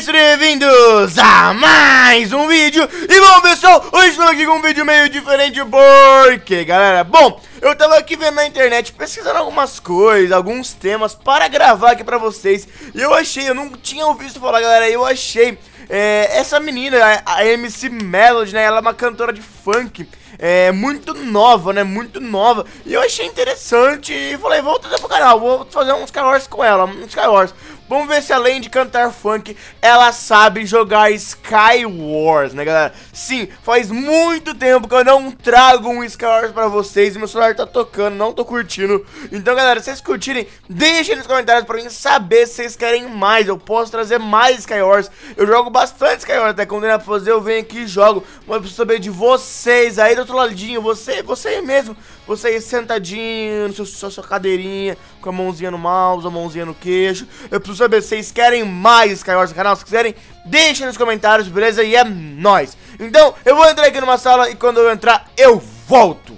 sejam bem-vindos a mais um vídeo E bom, pessoal, hoje estou aqui com um vídeo meio diferente porque, galera, bom Eu tava aqui vendo na internet, pesquisando algumas coisas, alguns temas para gravar aqui pra vocês E eu achei, eu não tinha ouvido falar, galera, eu achei é, essa menina, a MC Melody, né, ela é uma cantora de funk é, muito nova, né? Muito nova. E eu achei interessante e falei, vou trazer pro canal, vou fazer uns Skywars com ela, uns Skywars. Vamos ver se além de cantar funk, ela sabe jogar Skywars, né, galera? Sim, faz muito tempo que eu não trago um Skywars pra vocês e meu celular tá tocando, não tô curtindo. Então, galera, se vocês curtirem, deixem nos comentários pra mim saber se vocês querem mais. Eu posso trazer mais Skywars. Eu jogo bastante Skywars, até quando não pra fazer, eu venho aqui e jogo. Mas eu preciso saber de vocês aí do outro ladinho, você, você mesmo. Você aí sentadinho, no seu, sua, sua cadeirinha, com a mãozinha no mouse, a mãozinha no queixo. Eu preciso saber se vocês querem mais Skywars no canal. Se quiserem, deixem nos comentários, beleza? E é nóis. Então, eu vou entrar aqui numa sala e quando eu entrar, eu volto.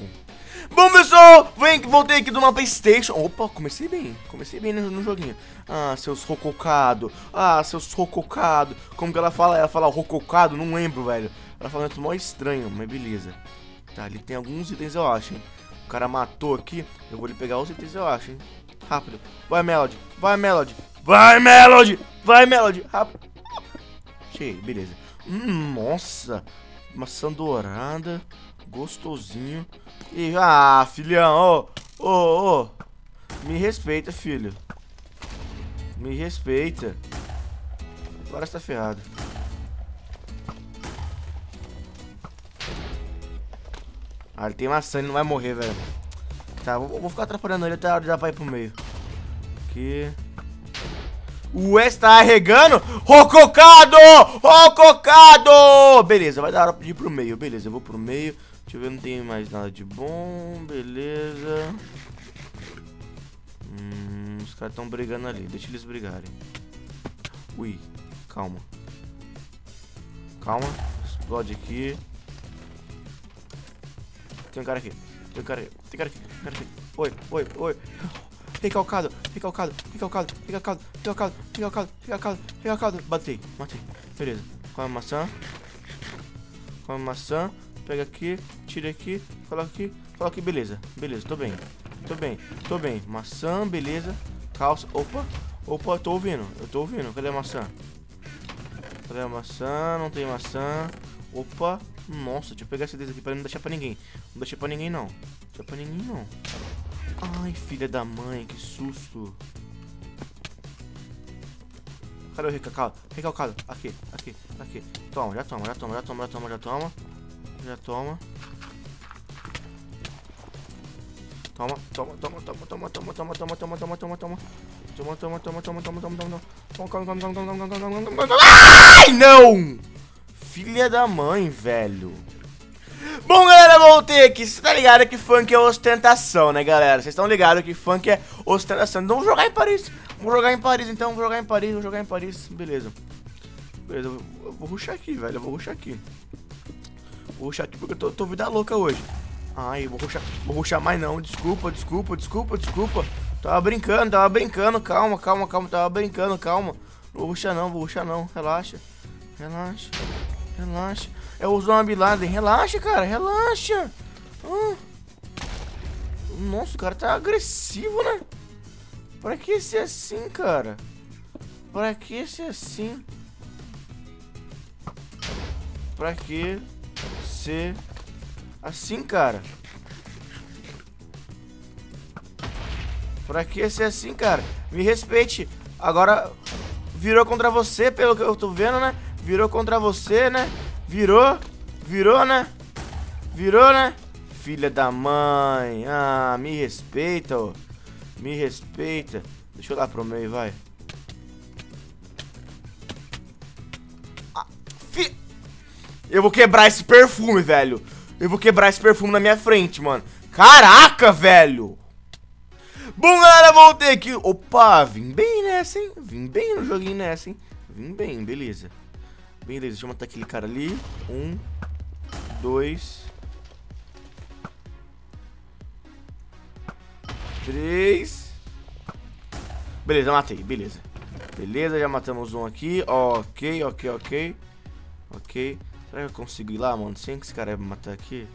Bom, pessoal, vem, voltei aqui do uma Playstation. Opa, comecei bem, comecei bem no, no joguinho. Ah, seus rococado, ah, seus rococado. Como que ela fala? Ela fala rococado? Não lembro, velho. Ela fala muito mó estranho, mas beleza. Tá, ali tem alguns itens, eu acho, hein. O cara matou aqui, eu vou lhe pegar os itens, eu acho, hein. Rápido. Vai, Melody. Vai, Melody. Vai, Melody. Vai, Melody. Rápido. Cheio, beleza. Hum, nossa. Maçã dourada. Gostosinho. E, ah, filhão. Ô, ô, ô. Me respeita, filho. Me respeita. Agora está ferrado. Ah, ele tem maçã, ele não vai morrer, velho. Tá, vou, vou, ficar atrapalhando ele até a hora de dar pra ir pro meio. Aqui. O S tá arregando. Rococado! Rococado! Beleza, vai dar hora de ir pro meio. Beleza, eu vou pro meio. Deixa eu ver, não tem mais nada de bom. Beleza. Hum, os caras estão brigando ali. Deixa eles brigarem. Ui, calma. Calma. Explode aqui. Tem um cara aqui. Tem um cara aqui. Tem cara aqui. Tem cara aqui. Oi, oi, oi. Recalcado, recalcado, recalcado, recalcado, recalcado, recalcado, recalcado, recalcado. Batei, matei. Beleza. Come maçã. Come maçã. Pega aqui, tira aqui, coloca aqui, coloca aqui. Beleza, beleza, tô bem. Tô bem, tô bem. Maçã, beleza. Calça. Opa, opa, tô ouvindo. Eu tô ouvindo. Cadê a maçã? Cadê a maçã? Não tem maçã. Opa, nossa, deixa eu pegar esse aqui pra não deixar pra ninguém. Não deixar pra ninguém, não. Não deixar pra ninguém, não. Ai, filha da mãe, que susto. Cadê o recalcado? Recalcado. Aqui, aqui, aqui. Toma, já toma, já toma, já toma, já toma, já toma. Já toma. Toma, toma, toma, toma, toma, toma, toma, toma, toma, toma, toma, toma. Toma, toma, toma, toma, toma, toma, toma. Toma, come, come, come, come, come, come, come, come. Ai, não! Filha da mãe, velho. Bom, galera, voltei aqui. Você tá ligado que funk é ostentação, né, galera? Vocês estão ligados que funk é ostentação. Então vamos jogar em Paris. Vamos jogar em Paris, então. Vamos jogar em Paris, vamos jogar em Paris. Beleza. Beleza, eu vou ruxar aqui, velho. Eu vou ruxar aqui. Vou ruxar aqui porque eu tô, tô vida louca hoje. Ai, vou ruxar. Vou ruxar mais não. Desculpa, desculpa, desculpa, desculpa. Tava brincando, tava brincando. Calma, calma, calma. Tava brincando, calma. Vou ruxar não, vou ruxar não. Relaxa. Relaxa. Relaxa. É o Osama Bin. Relaxa, cara. Relaxa. Ah. Nossa, o cara tá agressivo, né? Pra que ser assim, cara? Pra que ser assim? Pra que ser assim, cara? Pra que ser assim, cara? Me respeite. Agora virou contra você, pelo que eu tô vendo, né? Virou contra você, né? Virou? Virou, né? Virou, né? Filha da mãe. Ah, me respeita, ó. Me respeita. Deixa eu lá pro meio, vai. Ah, fi... Eu vou quebrar esse perfume, velho. Eu vou quebrar esse perfume na minha frente, mano. Caraca, velho. Bom, galera, voltei aqui. Opa, vim bem nessa, hein? Vim bem no joguinho nessa, hein? Vim bem, beleza. Beleza, deixa eu matar aquele cara ali. Um, dois, três. Beleza, matei, beleza. Beleza, já matamos um aqui. Ok, ok, ok. Ok. Será que eu consigo ir lá, mano? Sem que esse cara vai matar aqui?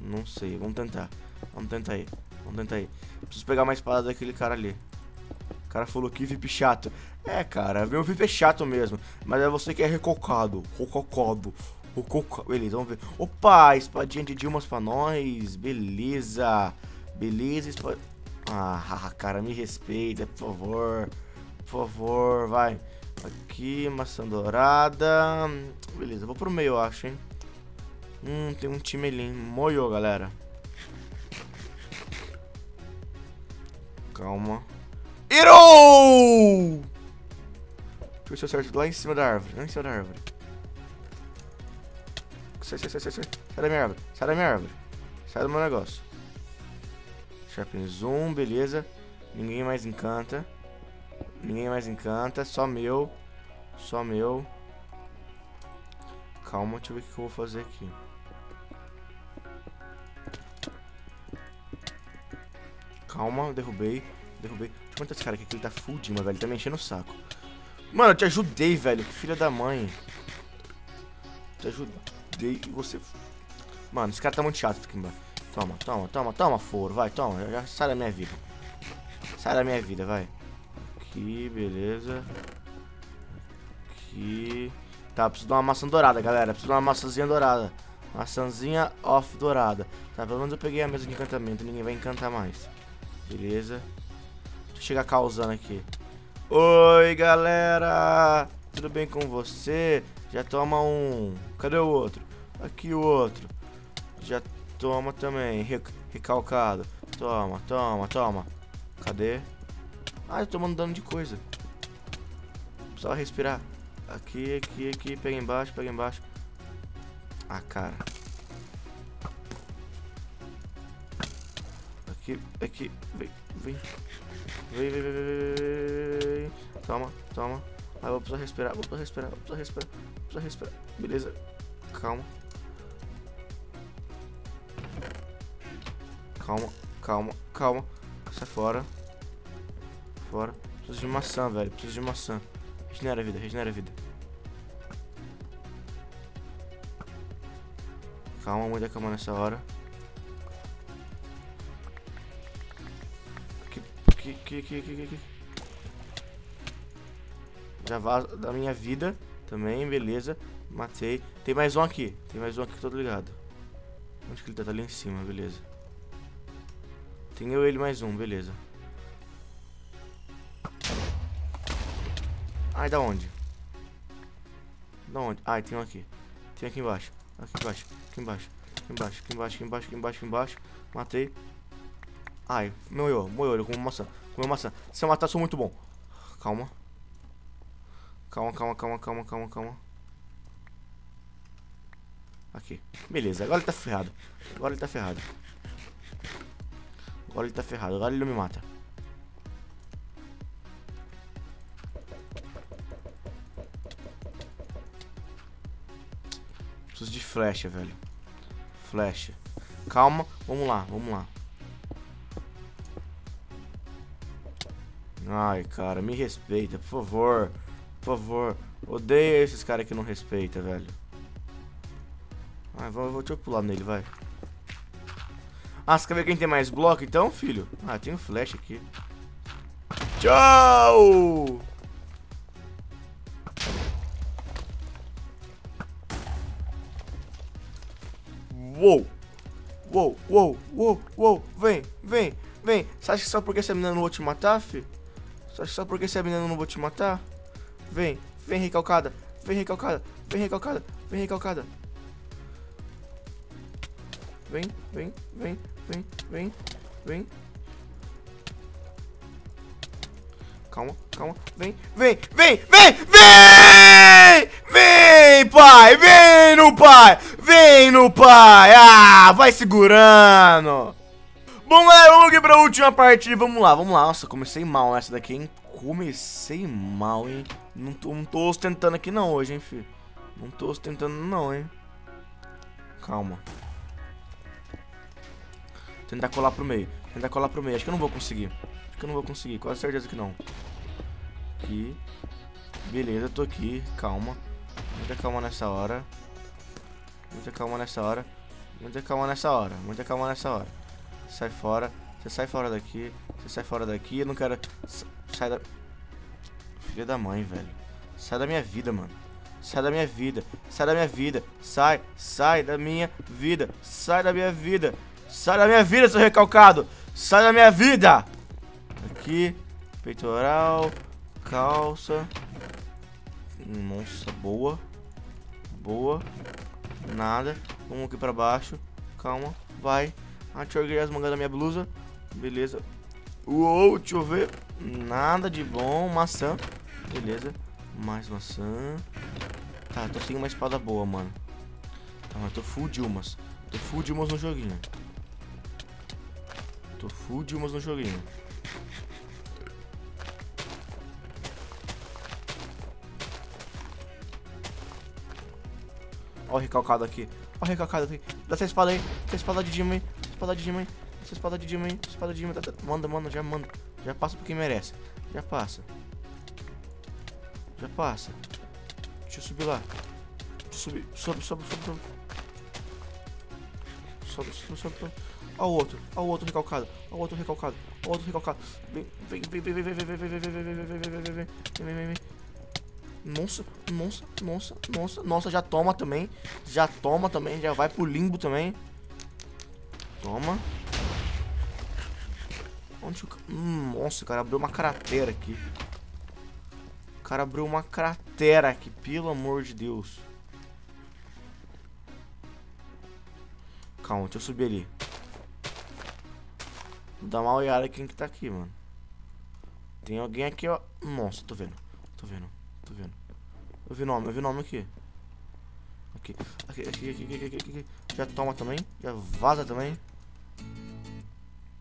Não sei, vamos tentar. Vamos tentar aí. Vamos tentar aí. Preciso pegar uma espada daquele cara ali. O cara falou que VIP chato. É, cara, meu VIP é chato mesmo. Mas é você que é recocado. Recocado. Recocado. Beleza, vamos ver. Opa, espadinha de Dilmas pra nós. Beleza. Beleza, espadinha. Ah, cara, me respeita, por favor. Por favor, vai. Aqui, maçã dourada. Beleza, vou pro meio, eu acho, hein. Hum, tem um time ali, hein. Moiou, galera. Calma. Irou! Eu acerto lá em cima da árvore. Lá em cima da árvore. Sai, sai, sai, sai, sai. Sai da minha árvore. Sai da minha árvore. Sai do meu negócio. Sharpen Zoom, beleza. Ninguém mais encanta. Ninguém mais encanta. Só meu. Só meu. Calma, deixa eu ver o que eu vou fazer aqui. Calma, derrubei. Derrubei. Matar esse cara aqui que ele tá full mas velho. Tá me enchendo o saco. Mano, eu te ajudei, velho. Que filha da mãe. Te ajudei e você... Mano, esse cara tá muito chato aqui embaixo. Toma, toma, toma, toma, foro, vai, toma. Já, sai da minha vida. Sai da minha vida, vai. Aqui, beleza. Aqui. Tá, preciso de uma maçã dourada, galera. Preciso de uma maçãzinha dourada. Maçãzinha off dourada. Tá, pelo menos eu peguei a mesa de encantamento. Ninguém vai encantar mais. Beleza. Deixa eu chegar causando aqui. Oi, galera. Tudo bem com você? Já toma um. Cadê o outro? Aqui o outro. Já Toma também, recalcado. Toma, toma, toma. Cadê? Ah, eu tô tomando dano de coisa. Só respirar. Aqui, aqui, aqui. Pega embaixo, pega embaixo. Ah, cara. Aqui, aqui. Vem, vem. Vem, vem, vem. Toma, toma. Ah, vou precisar respirar, vou precisar respirar, vou precisar respirar. Vou precisar respirar. Beleza. Calma. Calma, calma, calma. Sai fora. Fora. Preciso de maçã, velho. Preciso de maçã. Regenera a vida, regenera a vida. Calma, muita calma nessa hora. Aqui, aqui, aqui, aqui, aqui, aqui. Já vaza da minha vida também, beleza. Matei. Tem mais um aqui. Tem mais um aqui todo ligado. Onde que ele tá? Tá ali em cima, beleza. Tem eu ele mais um, beleza. Ai, da onde? Da onde? Ai, tem um aqui. Tem aqui embaixo. Aqui embaixo. Aqui embaixo. Aqui embaixo. Aqui embaixo. Aqui embaixo. Aqui embaixo. Aqui embaixo. Matei. Ai, moeu. Moeu ele com maçã. Comeu maçã. Se eu matar, sou muito bom. Calma. Calma, calma, calma, calma, calma, calma. Aqui. Beleza, agora ele tá ferrado. Agora ele tá ferrado. Agora ele tá ferrado. Agora ele não me mata. Preciso de flecha, velho. Flecha. Calma. Vamos lá, vamos lá. Ai, cara, me respeita, por favor. Por favor. Odeio esses caras que não respeitam, velho. Ai, vou, vou, deixa eu pular nele, vai. Ah, você quer ver quem tem mais bloco então, filho? Ah, tem um flash aqui. Tchau! Uou! Uou, uou, uou, uou, vem, vem, vem. Você acha que só porque essa menina não vou te matar, filho? Você que só porque essa menina não vou te matar? Vem, vem recalcada, vem recalcada, vem recalcada, vem recalcada. Vem, vem, vem, vem, vem, vem. Calma, calma. Vem, vem, vem, vem, vem! Vem, pai! Vem no pai! Vem no pai! Ah, vai segurando! Bom, galera, vamos aqui pra última partida. Vamos lá, vamos lá. Nossa, comecei mal essa daqui, hein? Comecei mal, hein? Não tô, não tô ostentando aqui não hoje, hein, filho? Não tô ostentando não, hein? Calma. Tentar colar pro meio. Tentar colar pro meio. Acho que eu não vou conseguir. Acho que eu não vou conseguir, quase certeza que não. Aqui. Beleza, tô aqui, calma. Muita calma nessa hora. Muita calma nessa hora. Muita calma nessa hora. Muita calma nessa hora. Sai fora. Você sai fora daqui. Você sai fora daqui. Eu não quero. Sai da. Filha da mãe, velho. Sai da minha vida, mano. Sai da minha vida. Sai da minha vida. Sai. Sai da minha vida. Sai da minha vida. Sai da minha vida, seu recalcado. Sai da minha vida. Aqui. Peitoral. Calça. Nossa, boa. Boa. Nada. Vamos aqui pra baixo. Calma. Vai. Ah, deixa eu erguer as mangas da minha blusa. Beleza. Uou, deixa eu ver. Nada de bom. Maçã. Beleza. Mais maçã. Tá, tô sem uma espada boa, mano. Tá, mas tô full Dilmas. Tô full Dilmas no joguinho. Tô full Dilmas no joguinho. Ó o recalcado aqui. Ó o recalcado aqui. Dá essa espada aí. Essa espada de. Essa espada de Dima aí. Essa espada de Dima aí. Essa espada de Dima. Manda, manda, já manda. Já passa por quem merece. Já passa. Já passa. Deixa eu subir lá. Deixa eu subir. Sobe, sobe, sobe, sobe. Sobe, sobe, sobe, sobe. Ó o outro. Ó o outro recalcado. Ó o outro recalcado. Ó o outro recalcado. Vem, vem, vem, vem, vem, vem, vem, vem, vem, vem, vem, vem, vem, vem, vem, vem, vem, vem. Nossa, nossa, nossa, nossa, nossa, já toma também. Já toma também, já vai pro limbo também. Toma. Onde o... Hum, nossa, o cara abriu uma cratera aqui. O cara abriu uma cratera aqui, pelo amor de Deus. Calma, deixa eu subir ali. Vou dar uma olhada quem que tá aqui, mano. Tem alguém aqui, ó. Nossa, tô vendo. Tô vendo. Tô vendo. Eu vi nome, eu vi nome aqui. Aqui, aqui, aqui, aqui, aqui, aqui, aqui. Já toma também. Já vaza também.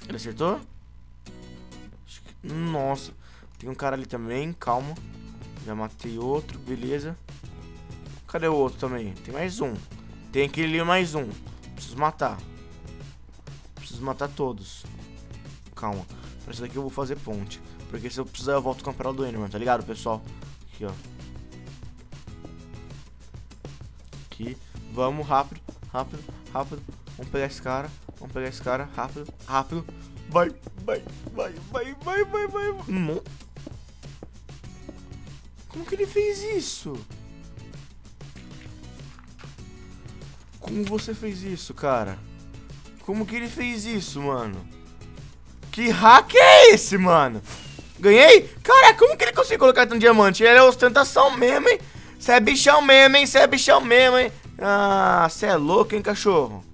Ele acertou? Nossa. Tem um cara ali também, calma. Já matei outro, beleza. Cadê o outro também? Tem mais um. Tem aquele ali mais um. Preciso matar. Preciso matar todos. Calma. Pra isso daqui eu vou fazer ponte. Porque se eu precisar eu volto com a parada do Enderman, tá ligado, pessoal? Aqui, ó. Aqui. Vamos, rápido, rápido, rápido. Vamos pegar esse cara. Vamos pegar esse cara, rápido, rápido. Vai, vai, vai, vai, vai, vai, vai. Não. Como que ele fez isso? Como você fez isso, cara? Como que ele fez isso, mano? Que hack é esse, mano? Ganhei? Cara, como que ele conseguiu colocar tanto diamante? Ele é ostentação mesmo, hein? Você é bichão mesmo, hein? Você é bichão mesmo, hein? Ah, você é louco, hein, cachorro?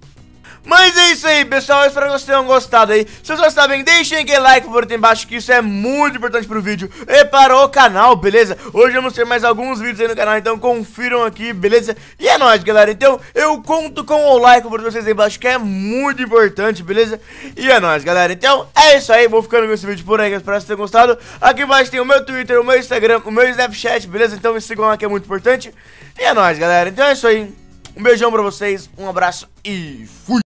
Mas é isso aí, pessoal. Eu espero que vocês tenham gostado aí. Se vocês gostaram, deixem aquele like, por favor, embaixo, que isso é muito importante pro vídeo e para o canal, beleza? Hoje vamos ter mais alguns vídeos aí no canal, então confiram aqui, beleza? E é nóis, galera. Então, eu conto com o like, por vocês aí embaixo, que é muito importante, beleza? E é nóis, galera. Então, é isso aí. Vou ficando com esse vídeo por aí, espero que vocês tenham gostado. Aqui embaixo tem o meu Twitter, o meu Instagram, o meu Snapchat, beleza? Então me sigam lá, que é muito importante. E é nóis, galera. Então é isso aí. Um beijão pra vocês, um abraço e fui!